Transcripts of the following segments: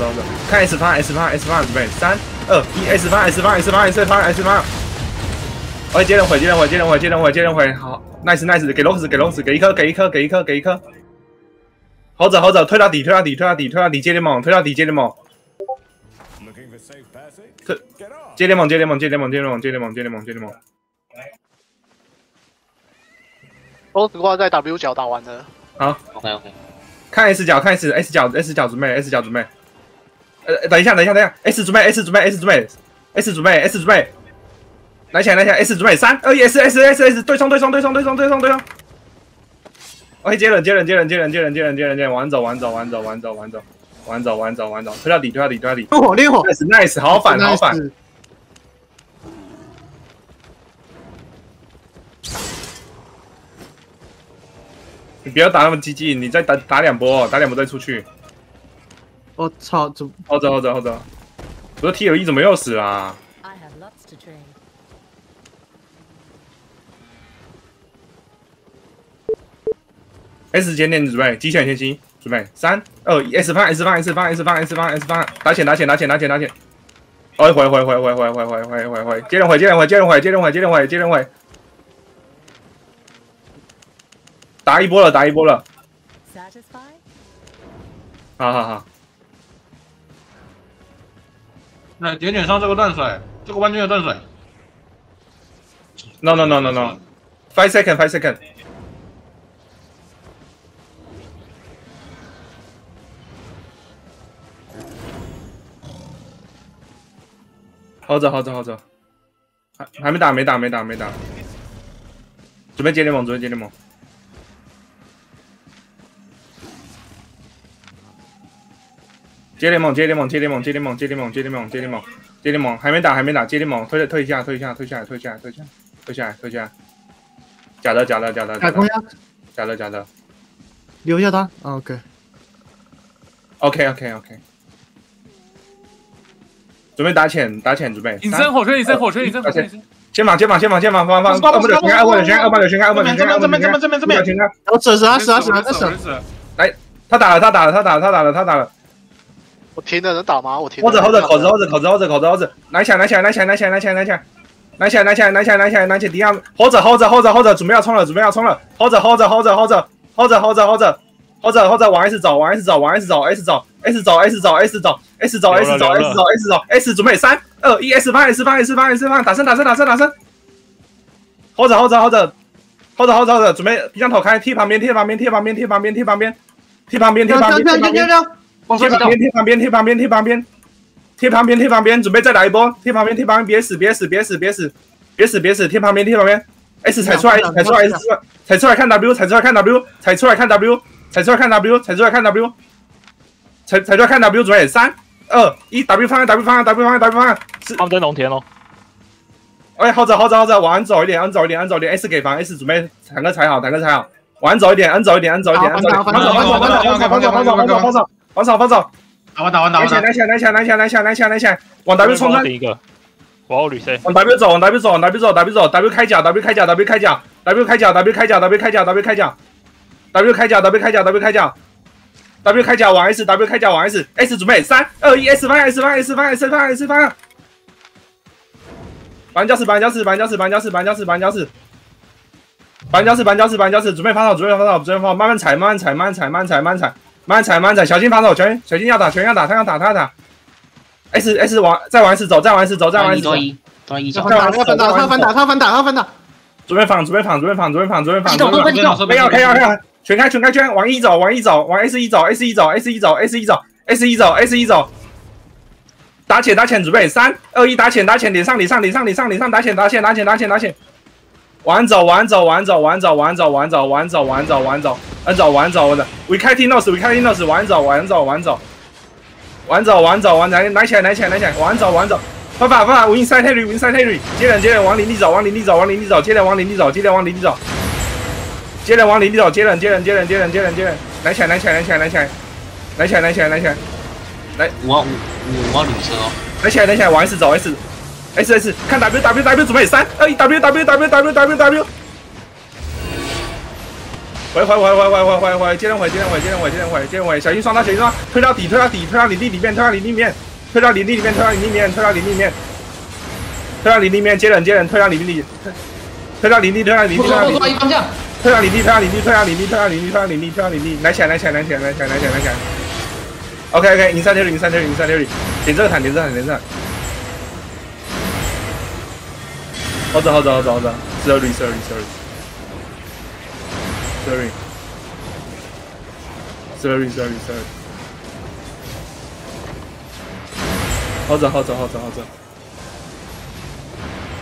走走，看 S 方 S 方 S 方准备，三二一 S 方 S 方 S 方 S 方 S 方。OK，接人回，接人回，接人回，接人回，接人回，好，nice nice，给龙子，给龙子，给一颗，给一颗，给一颗，给一颗。猴子，猴子，推到底，推到底，推到底，推到底，接联盟，推到底，接联盟。推，接联盟，接联盟，接联盟，接联盟，接联盟，接联盟，接联盟。都只挂在 W 角打完了。好，OK OK。看 S 角，看 S S 角，S 角准备，S 角准备。呃，等一下，等一下，等一下，S 准备，S 准备，S 准备，S 准备，S 准备。来起来，来起来，S 准备，三二一，S S S S，对冲，对冲，对冲，对冲，对冲，对冲。OK，接人，接人，接人，接人，接人，接人，接人，接人，玩走，玩走，玩走，玩走，玩走，玩走，玩走，玩走，推到底，推到底，推到底。烈火，烈火，Nice，Nice，好反，好反。你不要打那么激进，你再打打两波，打两波再出去。我操！怎么？好走好走好走！我的 T 有 E 怎么又死啦？S 减点准备，机选先行，准备三二一，S 方 S 方 S 方 S 方 S 方 S 方，打钱打钱打钱打钱打钱！回回回回回回回回回回回，接人回接人回接人回接人回接人回接人回。打一波了，打一波了。好好好。来点点上这个断水，这个弯圈的断水。No no no no no。Five second, five second。好走好走好走。还还没打没打没打没打。准备接联盟，准备接联盟。接联盟，接联盟，接联盟，接联盟，接联盟，接联盟，接联盟，接联盟，还没打，还没打，接联盟，退退一下，退一下，退下来，退下来，退下来，退下来，退下来，假的，假的，假的，假的，假的，假的，留下他，OK，OK，OK，OK，准备打浅，打浅，准备，隐身火车，隐身火车，隐身火锤，肩膀，肩膀，肩膀，肩膀，放放，二百的全开，二百的全开，二百的全开，二百的全开，正面，正面，正面，正面，全开，我死死死死死死，来，他打了，他打了，他打了，他打了，他打了。我停的能打吗？我停。或者或者口子或者口子或者口子或者拿起来拿起来拿起来拿起来拿起来拿起来。拿起来拿起来拿起来拿起来拿起来底下或者或者或者或者准备要冲了准备要冲了。或者或者或者或者或者或者或者或者或者往 S 走往 S 走往 S 走 S 走 S 走 S 走 S 走 S 走 S 走 S 走 S 走 S 准备三二一 S 方 S 方 S 方 S 方打升打升打升打升或者或者或者或者或者或者准备皮箱头开贴旁边贴旁边贴旁边贴旁边贴旁边贴旁边贴旁边。贴旁边贴旁边，贴旁边，贴旁边，贴旁边，贴旁边，贴旁边，准备再来一波，贴旁边，贴旁边，别死，别死，别死，别死，别死，别死，贴旁边，贴旁边，S 踩出来，踩出来，S 踩出来看 W，踩出来看 W，踩出来看 W，踩出来看 W，踩出来看 W，踩踩出来看 W，准备三二一，W 方案，W 方案，W 方案，W 方案，是。放在农田哦。哎，好走，好走，好走，往安走一点，安走一点，安走一点，S 给防，S 准备坦克踩好，坦克踩好，往安走一点，安走一点，安走一点，安走，防守，防守，防守，防守，防守，防守，防守，防守。防守。打完打完打完，来起来来起来来起来来起来来起来来起来，往 W 冲穿。第一个，我要绿色。往 W 走，往 W 走，往 W 走，W 走，W 开甲，W 开甲，W 开甲，W 开甲，W 开甲，W 开甲，W 开甲，W 开甲，W 开甲，W 开甲，W 开甲往 S，W 开甲往 S，S 准备三二一，S 方向，S 方向，S 方向，S 方向，S 方向。板教室，板教室，板教室，板教室，板教室，板教室，板教室，板教室，板教室，准备防守，准备防守，准备防守，慢慢踩，慢慢踩，慢慢踩，慢慢踩，慢慢踩。慢踩慢踩，小心防守，全小心要打，全要打，他要打，他要打。S S 往再往 S 走，再往 S 走，再往 S 走。一，多一，再往 S 走。他翻打，他翻打，他翻打。准备防，准备防，准备防，准备防，准备防。不要，开要开，全开，全开，圈，往一走，往一走，往 S 一走，S 一走，S 一走，S 一走，S 一走，S 一走。打浅，打浅，准备三二一，打浅，打浅，脸上，脸上，脸上，脸上，脸上，打浅，打浅，打浅，打浅，打浅。玩走，玩走，玩走，玩走，玩走，玩走，玩走，玩走，玩走，玩走，玩走，玩走。We 开 T Nos，We 开 T Nos，玩走，玩走，玩走，玩走，玩走，玩来来起来，来起来，来起来，玩走，玩走。方法，方法，Win Side Harry，Win Side Harry，接人，接人，往林地走，往林地走，往林地走，接人，往林地走，接人，往林地走，接人，往林地走，接人，接人，接人，接人，接人，接人，来起来，来起来，来起来，来起来，来起来，来起来，来起来，来，我我我我女车哦，来起来，来起来，往 S 走，S。S S 看 W W W 准备三二一 W W W W W W 回回回回回回回回，接人回接人回接人回接人回接人回，小心双刀小心双刀，推到底推到底推到领地里面推到领地里面推到领地里面推到领地里面推到领地里面推到领地里面接人接人推到领地里推到领地推到领地，推到领地。推到领地推到领地推到领地推到领地推到领地推到领地，来起来来起来来起来来起来来起来起来。OK OK，赢三六零赢三六零赢三六零，点这个坦点这个坦点这个好的，好的，好的，好的。Sorry，sorry，sorry，sorry，sorry，sorry，sorry，sorry。好的，好的，好的，好的。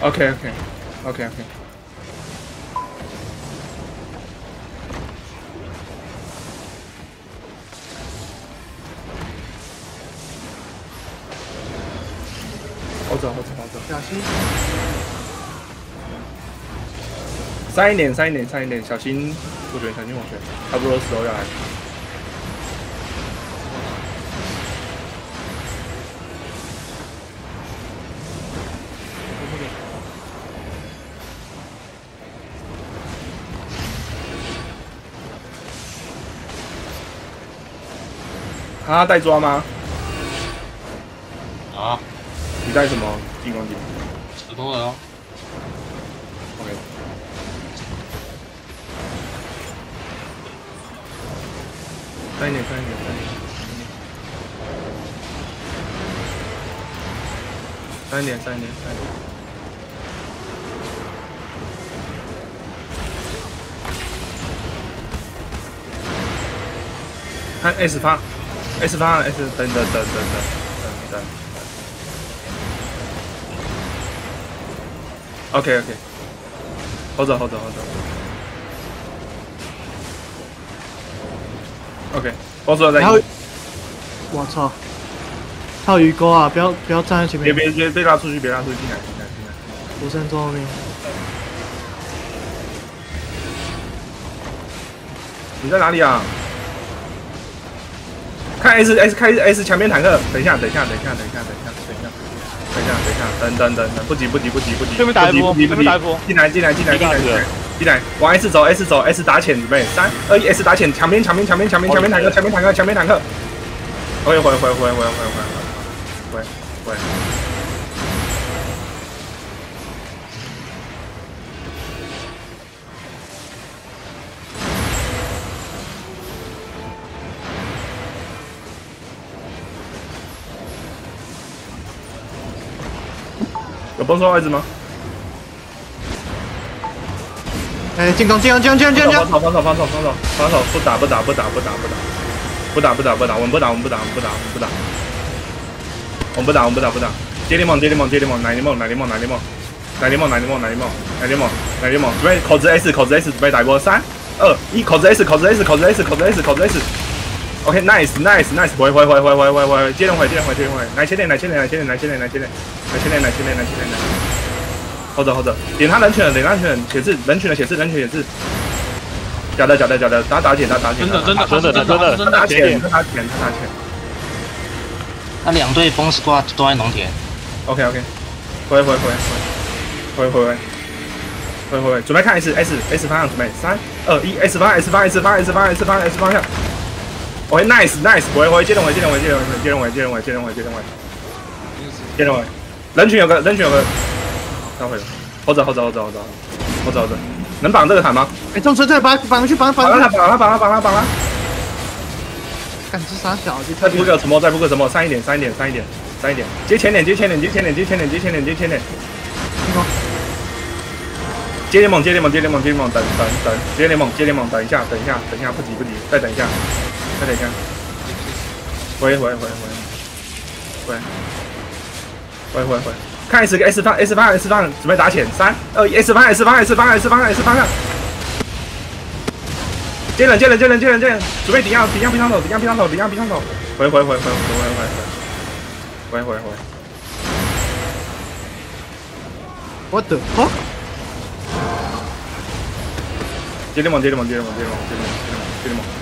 OK，OK，OK，OK。好走，好走，好走，小心。三一点三一点三一点，小心我觉小心我觉差不多时候要来。他带抓吗？啊，你带什么进攻技石头人三一点，三一点，三一点。三一点，三一点，三点。看 S 发，S 发，S 等等等等等等等。OK OK，好走好走好走。OK，包出来再然后，我操，还有鱼钩啊！不要不要站在前别面，别别别被拉出去，别拉出去，进来进来进来。我站坐后面。你在哪里啊？看 S S 开 S 墙边坦克，等一下等一下等一下等一下等一下等一下等一下等一下等等等等，不急不急不急不急，对面打一波不急不急对面打一波进来进来进来进来进来进来，往 S 走 S 走 S 打浅准备，三二一 S 打浅，墙边墙边墙边墙边墙边坦克墙边坦克墙边坦克，回回回回回回回回回回。有崩出位置吗？哎，进攻进攻进攻进攻进攻！防守防守防守防守防守，不打不打不打不打不打。不打不打不打，我们不打我们不打我们不打我们不打，我们不打我们不打不打，接联盟接联盟接联盟，奶联盟奶联盟奶联盟奶联盟奶联盟奶联盟奶联盟奶联盟，准备口子 S 口子 S 准备打一波，三二一口子 S 口子 S 口子 S 口子 S 口子 S。OK nice nice nice 回回回回回回回接人回接人回接人回，来前点来前点来前点来前点来前点来前点来前点来前点来。后者后者，点他人群，点他人群，显示人群的显示人群显示。假的假的假的，打打减他打减，真的真的真的真的真的，他打减他打钱他打减。那两队崩 squad 都在农田，OK OK，回回回回回回回回回回，准备看 S S S 方向，准备三二一 S 方 S 方 S 方 S 方 S 方向 S 方向。喂 nice nice，回回接人回接人回接人回接人回接人回接人回接人回接人回，人群有个人群有个，待会了，后者后者后者后者后者后者，能绑这个塔吗？哎，中车队绑绑回去绑绑！绑了绑了绑了绑了绑了，干这傻小子！再铺个什么？再铺个什么，上一点上一点上一点上一点，接前点接前点接前点接前点接前点接前点。接联盟，接联盟，接联盟，接联盟，等等等，接联盟，接联盟，等一下，等一下，等一下，不急不急，再等一下，再等一下，回回回回回回回回，看 S 个 S 方 S 方 S 方，准备打浅，三二一 S 方 S 方 S 方 S 方 S 方接人接人接人接人接人，准备顶上顶上平上头，顶上平上头，顶上平上头，回回回回回回回回回回。我的哦，接联盟，接联盟，接联盟，接联盟，接联盟，接联盟，接联盟。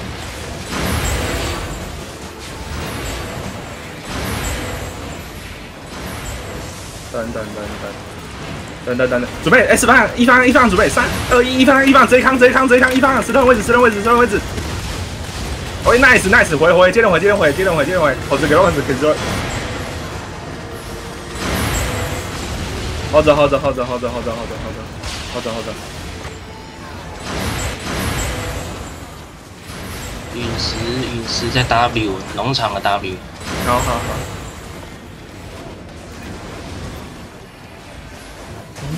等等等等等等等等，准备 S 方向，一方一方准备，三二一，一方一方向直接扛直接扛直接扛，一方石头位置石头位置石头位置。OK nice nice，回回接着回接着回接着回接着回，猴子给我子给着。好着好着好着好着好着好着好着好着好着。陨石陨石在 W 农场的 W，好好好，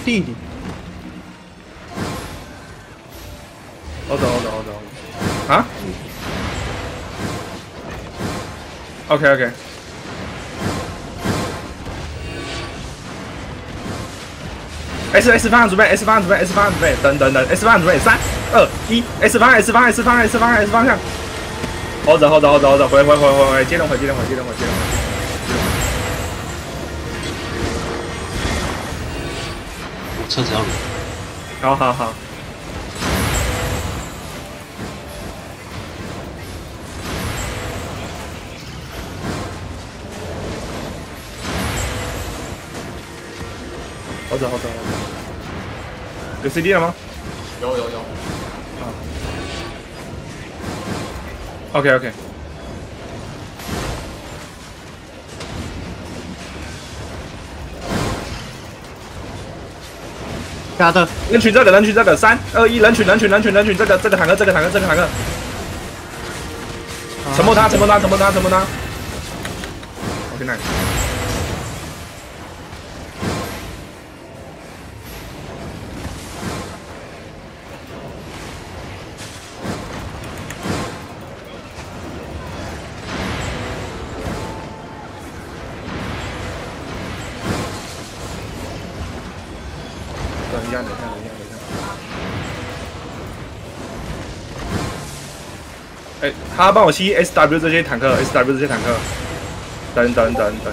弟弟，好走好走好走，啊？OK OK，S S 方向准备，S 方向准备，S 方向准备，等等等，S 方向准备，三二一，S 方向，S 方向，S 方向，S 方向，S 方向，好走好走好走好走，回回回回回，接龙回接龙回接龙回。车子要轮。好好好。好走好走好走。有 CD 了吗？有有有，OK OK。假的，人取这个人取这个三二一人取人取人取人取这个这个坦克这个坦克这个坦克，沉默他沉默他沉默他沉默他。OK 他帮我吸 sw 这些坦克 sw 这些坦克。等等等等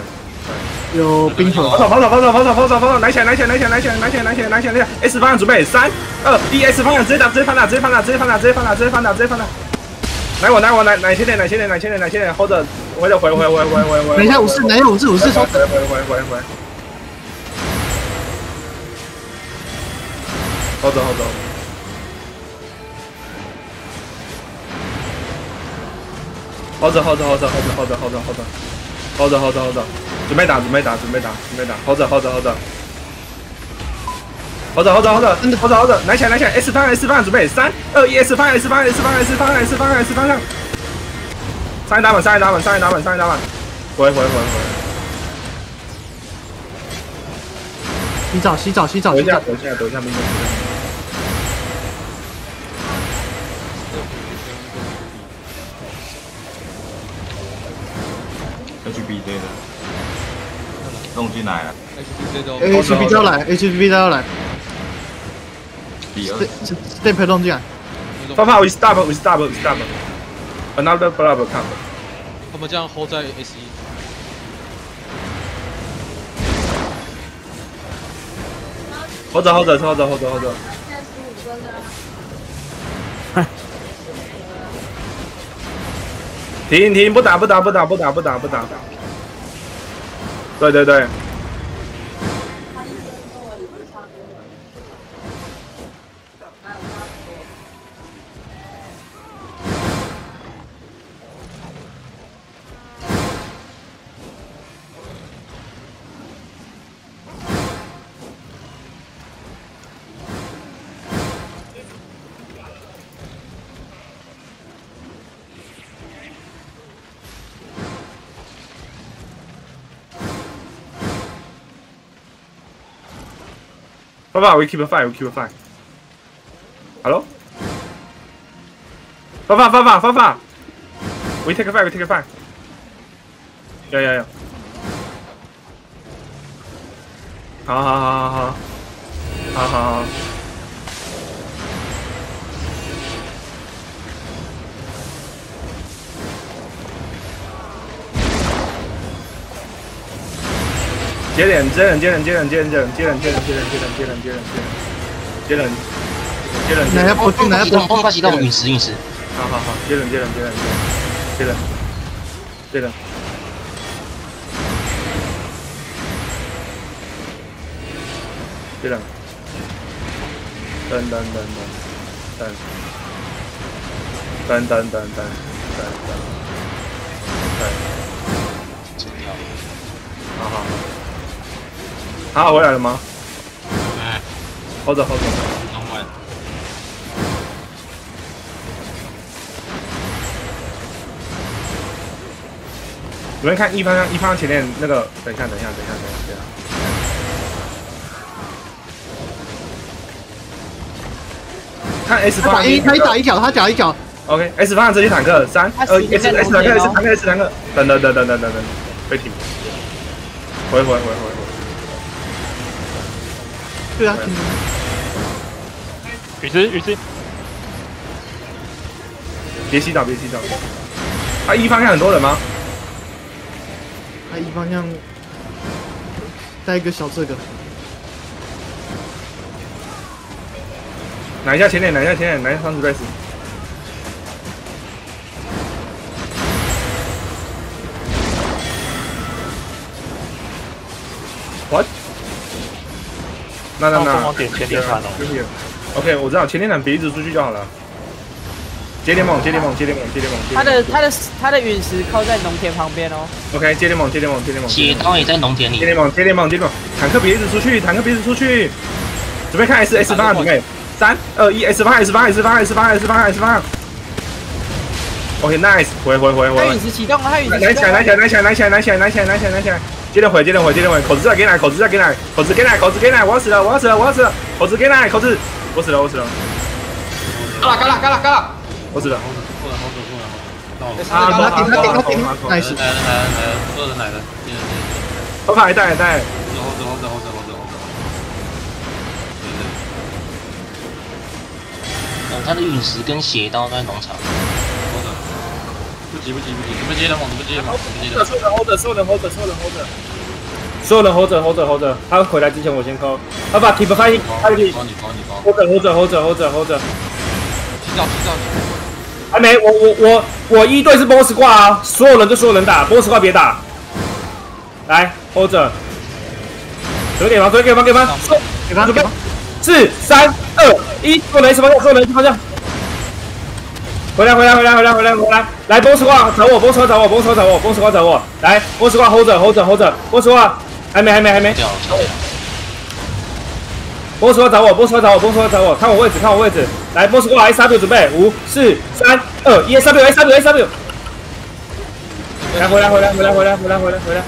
有冰雪跑草跑草跑草跑草跑草跑草来起来起来起来起来起来起来起来起起来 s 方向准备三二一 s 方向直接打直接反打直接反打直接反打直接反打直接反打直接反打来我来我来奶起点奶起点奶起点奶起点猴子我要回我要我回回回回。要我等一下我四奶五四五四？冲回回回回。回好走好走好走好走好走好走好走好走好走。好着好着好着，准备打准备打准备打准备打，好着好着好着，好着好着好着，好着好着，拿起来拿起来，S 方向 S 方向准备，三二一 S 方向 S 方向 S 方向 S 方向 S 方向 S 方向，上一打板上一打板上一打板上一打板，回回回回，洗澡洗澡洗澡等一下，等一下等一下，明天。要进来了，HB 都要来，HB 都要来第二，Step Step 弄进来，发发 we stop we stop we stop。Another blob come。他们这样 hold 在 S 一，好着好着好着好着好着。停停，不打不打不打不打不打不打。对对对。Papá, we keep a fire, we keep a fire. Hello? Fafa, Fafa, Fafa! We take a fire, we take a fire. Yeah, yeah, yeah. 好好好好好，好好好。接点，接人，接人，接人，接人，接人，接人，接人，接人，接人，接人，接人，接人，接人，接人，哪要破军哪要启动，破，风快启动，陨石陨石，好好好，接人，接人，接人，接人，接人。接着，噔噔噔噔噔噔噔噔噔噔噔噔，走掉。好好好，好回来了吗？哎。hold 着，弄完。你们看一方向，一方向前面那个，等一下，等一下，等一下，等一下，等一下。看 S 他打方向他一打一脚，他脚一脚，，OK，S 方向这些坦克，三二一，S S 坦克，S 坦克，S 坦克，等等等等等等等，被停，回回回回回，对啊，雨师雨师，别洗澡，别洗澡。啊，一方向很多人吗？他一方向带一个小这个，拿一下前脸，拿一下前脸，拿一下上次 race。What？那那那 OK，我知道前点铲别一直出去就好了。接联盟，接联盟，接联盟，接联盟。他的他的他的陨石靠在农田旁边哦。OK，接联盟，接联盟，接联盟。血刀也在农田里接，联盟，接联盟，接联盟。坦克别一直出去，坦克别一直出去。准备看 S S 方向，准备三二一 S 方向 S 方向 S 方向 S 方向 S 方向 S 方向。OK，nice，回回回他回陨。石启动了，他陨石来，启动了。拿起来，拿起来，拿起来，拿起来，拿起来，拿起来，拿起来。接着回，接着回，接着回。口子再给奶，口子再给奶，口子给奶，口子给奶。我要死了，我要死了，我要死了。口子给奶，口子，我死了，我死了，嘎啦嘎啦嘎啦嘎啦！我死了。过来，hold 着，过来，到了。啊，给他给他给他给他来，nice，来了来了来了，所有人来了，接着接着接头发还带还带。着，hold 着 hold 着 hold 着 hold 着 hold 着。对对。哦，他的陨石跟血刀在农场。着，不急不急不急，准备接联盟，准备接联盟，准备接联盟。所有人 hold 着，所有人 hold 着，所有人 hold 着。所有人 hold 着，hold 着，hold 着。他回来之前我先扣。他把 keep 翻译，他高就你高你高你高。hold 着，hold 着，hold 着，hold 着，hold 着。还没，我我我我一队是 boss 挂啊，所有人就所有人打，boss 挂别打。来，hold 着。准备给吗，准备给吗，给吗。准备给他给他，四三二一，所有人一起方向，所有人一起方向。回来，回来，回来，回来，回来，回来！来，boss 挂找我，boss 挂找我，boss 挂找我，boss 挂找我。来，boss 挂 hold 着，hold 着，hold 着，boss 挂还没，还没，还没。，boss 挂找我，boss 挂找我，boss 挂找我，看我位置，看我位置。来，boss 挂 S W 准备，五、四、三、二、一，S W S W S W。来，回来，回来，回来，回来，回来，回来，回来。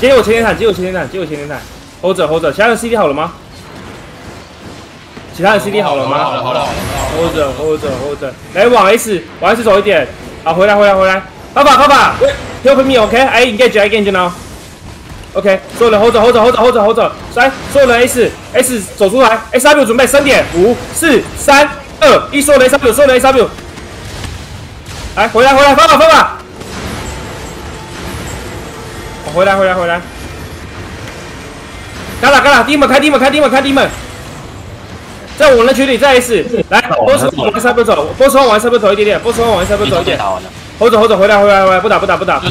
接我前点铲，接我前点铲，接我前点铲。hold 着，hold 着，其他人 CD 好了吗？其他人 CD 好了吗？好了好了好了。hold 着，hold 着，hold 着，来往 S，往 S 走一点，好，回来，回来，回来，爸爸，爸爸，喂，help me，OK，I engage，I engage now。OK，所有人 hold 着，hold 着，hold 着，hold 着，hold 着，来，所有人 S，S 走出来，S W 准备三点，五、四、三、二、一，所有人 S W，所有人 S W，来，回来，回来，爸爸，爸爸，好回来，回来，回来，干了，干了，第一门开，第一门开，第一门开，第一门。在我们的群里再一次，来波士，往上不走，波士往完上不走一点点，波士往完上不走一点。猴子，猴子回来回来回来，不打不打不打。猴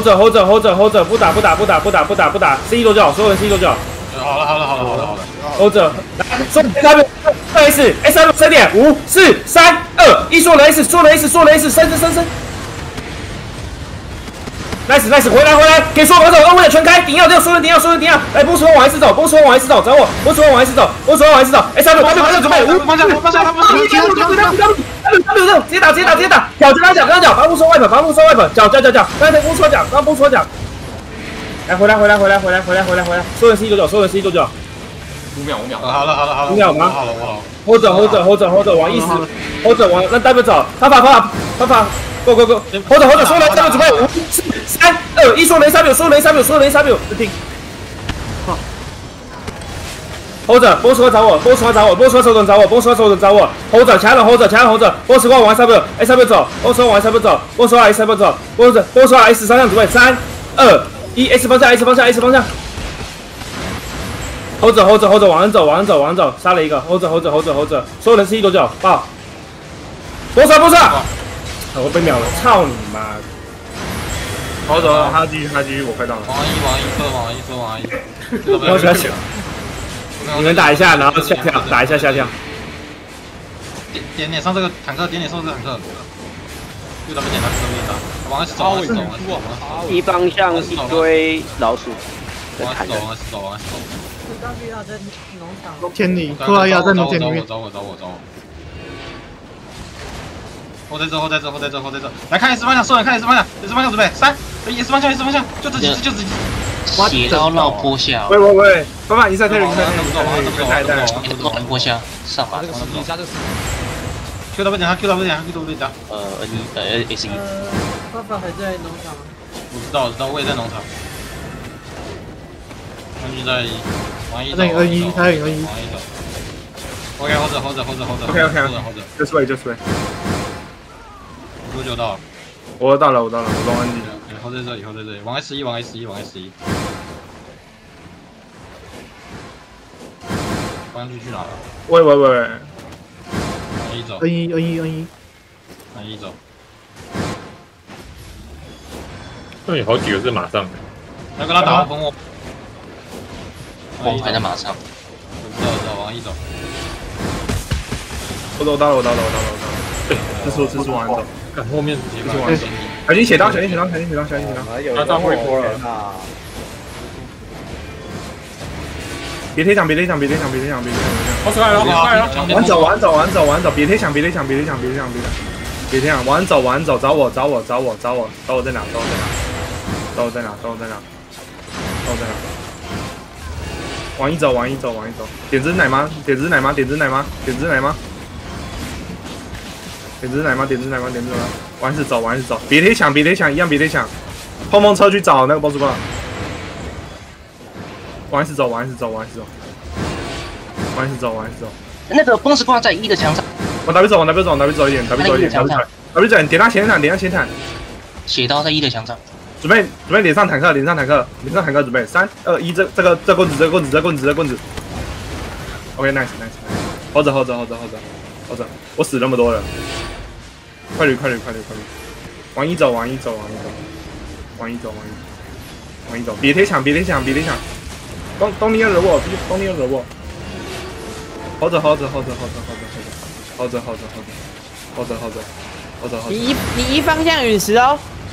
子猴子猴子猴子，不打不打不打不打不打不打。C 左脚所有人 C 左脚。好了好了好了好了好了。猴子，W W S S M 三点五四三二一，缩雷 S 缩雷 S 缩雷 S，三声三声。Nice nice，回来回来，给所有跑手二位的全开，顶要六，所有人顶要，所有人顶要，来，波斯往 S 走，波斯往 S 走，找我，波斯往 S 走，波斯往 S 走，S W W 跑手准备，五放下放下放下。W W 直接打直接打直接打，脚跟他脚跟他脚，防不说外本，防不说外本，脚脚脚脚，刚才不说脚，刚不说脚。来回来回来回来回来回来回来回来，所有人 C 九九，所有人 C 九九五秒五秒。好了好了好了。五秒吗好了我好了。，hold 着 hold 着 hold 着 hold 着往意思，hold 着往让 W 走，他跑跑跑跑，go go go，hold 着 hold 着，所有人 W 准备，五四三二一，所有人 W，所有人 W，所有人 W，停。hold 着，波斯哥找我，波斯哥找我，波斯哥手等找我，波斯哥手等找我，hold 着，其他人 hold 着，其他人 hold 着，波斯哥往 S W，S W 走，波斯哥往 S W 走，波斯哥往 S W 走，波斯波斯哥 S 三向准备，三二一，S 方向，S 方向，S 方向。Hold 着 hold 着 hold 着，往上走，往上走，往上走，杀了一个，hold 着 hold 着 hold 着 hold 着，所有人吃一口酒，爆，波斯波斯，啊我被秒了，操你妈！好走，他继续，他继续，我快到了。王一王一说王一射，往一。不要不要想，你们打一下，然后下跳，打一下下跳。点点点上这个坦克，点点上这个坦克。就咱们点他这边打，往走，往走，往走，往 S 走。一方向一堆老鼠在往 S 砍人，，走天里，克拉亚在农田里面，找我找我找我。后在这后在这后在这后在这，来看 S 方向，所有人看 S 方向，S 方向准备，三，S 方向 S 方向，就这几只就这几只。血刀绕坡下，喂喂喂，老板，一赛特林，往一赛特林，上不走，往上不走，往上不走，往上不走。绕坡下上马这个十一加这个十一，Q 到不点他，Q 到不点他，Q 到不点他。呃 N 一呃 S 一，爸爸还在农场。我知道，我知道，我也在农场。王一在王一走，他在 N 一他在 N 一王一走。OK，后者后者后者后者。OK，OK，后者后者。就是喂，就是喂。多久到？我到了，我到了，我龙安迪。以后在这，以后在这里，往 S 一，往 S 一，往 S 一。方向去哪了？喂喂喂一走，N 一 N 一 N 一，往一走。那有好几个是马上的，要跟他打风我。风还在马上，我知道，我知道，往一走。我我到了，我到了，我到了，我到了。对，这是我，这是我安走。看后面结是果完小心血刀，小心血刀，小心血刀，小心血刀。他到会波了，别贴墙，别贴墙，别贴墙，别贴墙，别贴墙。我出来了，我出来了，玩走，玩走，玩走，玩走，别贴墙，别贴墙，别贴墙，别贴墙，别贴墙，别贴墙，玩走，玩走，找我，找我，找我，找我，找我在哪？找我在哪？找我在哪？找我在哪？找我在哪？往一走，往一走，往一走。点只奶妈，点只奶妈，点只奶妈，点只奶妈，点只奶妈，点只奶妈，点只奶妈。往是走，往是走，别贴墙，别贴墙，一样别贴墙。碰碰车去找那个 boss 过来。往是走，往是走，往是走，往是走，往是走。那个风石挂在一的墙上，往 W 走，往 W 走，往 W 走一点，W 走一点，W 走，W 走，点他前坦，点他前坦，血刀在一的墙上，准备准备连上坦克，连上坦克，连上坦克，准备。三二一，这这个这棍子，这棍子，这棍子，这棍子。OK，nice nice，好走好走好走好走好走，我死那么多人，快点快点快点快点，往一走，往一走，往一走，往一走，往一走，往一走，别贴墙，别贴墙，别贴墙，东东尼要惹我，东尼要惹我，hold 着 hold 着 hold 着 hold 着 hold 着 hold 着。Hold 着 hold 着 hold 着。Hold 着 hold 着 hold 着 hold 着，你一你一方向陨石哦，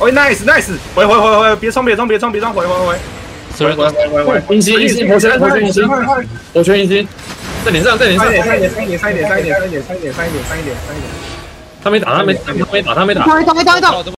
，OK nice nice，回回回回，别冲别冲别冲别冲，回回回。回回回回回，银星银星，我全我全隐形，我全隐形，在脸上在脸上三，一点上一点上一点上一点上一点上一点上一点上一点三一点。他没打他没他没打他没打。打一打没打没打。